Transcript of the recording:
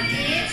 Aê!